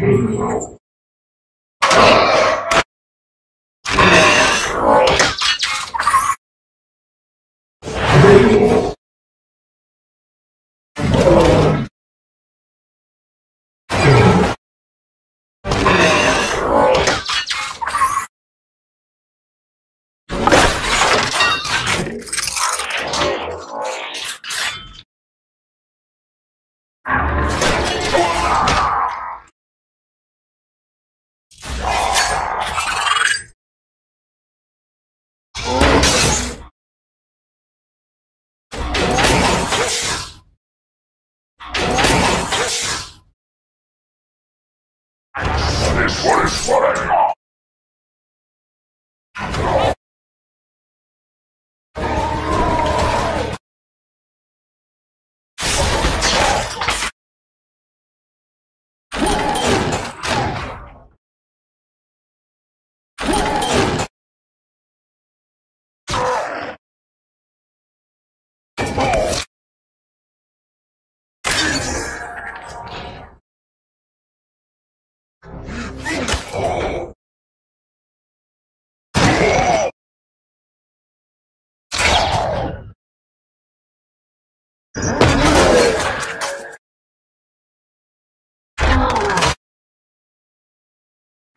Wow. is what is what I want.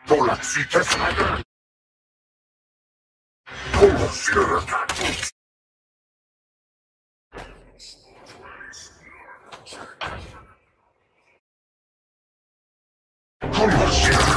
Polacitefragen! Polacitefragen! Polacitefragen!